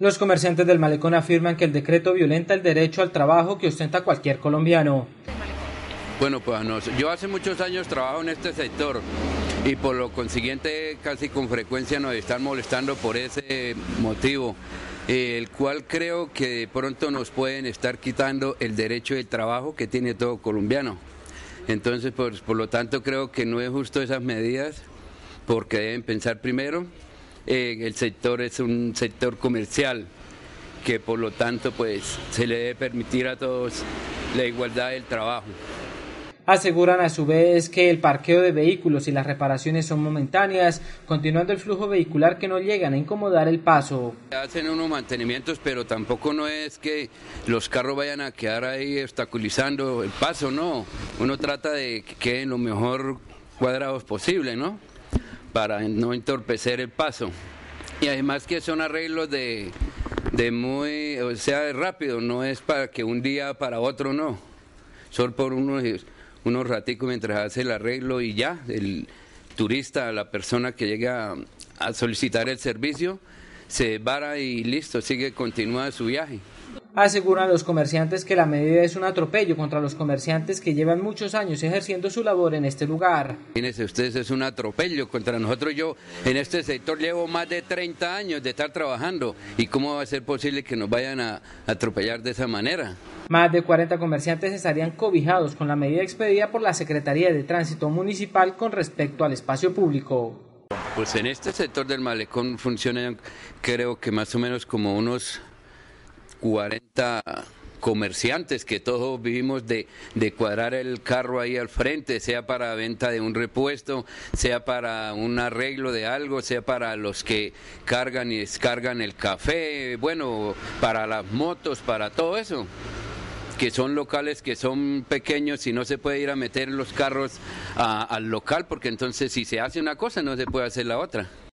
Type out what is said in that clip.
Los comerciantes del malecón afirman que el decreto violenta el derecho al trabajo que ostenta cualquier colombiano. Bueno, pues yo hace muchos años trabajo en este sector y por lo consiguiente casi con frecuencia nos están molestando por ese motivo, el cual creo que de pronto nos pueden estar quitando el derecho del trabajo que tiene todo colombiano. Entonces, pues, por lo tanto, creo que no es justo esas medidas porque deben pensar primero eh, el sector es un sector comercial que por lo tanto pues se le debe permitir a todos la igualdad del trabajo. Aseguran a su vez que el parqueo de vehículos y las reparaciones son momentáneas, continuando el flujo vehicular que no llegan a incomodar el paso. Hacen unos mantenimientos, pero tampoco no es que los carros vayan a quedar ahí obstaculizando el paso, no. Uno trata de que queden lo mejor cuadrados posible, ¿no? Para no entorpecer el paso. Y además que son arreglos de, de muy, o sea, rápido, no es para que un día para otro no. Son por unos, unos raticos mientras hace el arreglo y ya, el turista, la persona que llega a solicitar el servicio, se vara y listo, sigue, continúa su viaje. Aseguran los comerciantes que la medida es un atropello contra los comerciantes que llevan muchos años ejerciendo su labor en este lugar. Fíjense ustedes, es un atropello contra nosotros. Yo en este sector llevo más de 30 años de estar trabajando. ¿Y cómo va a ser posible que nos vayan a atropellar de esa manera? Más de 40 comerciantes estarían cobijados con la medida expedida por la Secretaría de Tránsito Municipal con respecto al espacio público. Pues en este sector del malecón funcionan creo que más o menos como unos 40 comerciantes que todos vivimos de, de, cuadrar el carro ahí al frente, sea para venta de un repuesto, sea para un arreglo de algo, sea para los que cargan y descargan el café, bueno, para las motos, para todo eso que son locales que son pequeños y no se puede ir a meter los carros al local porque entonces si se hace una cosa no se puede hacer la otra.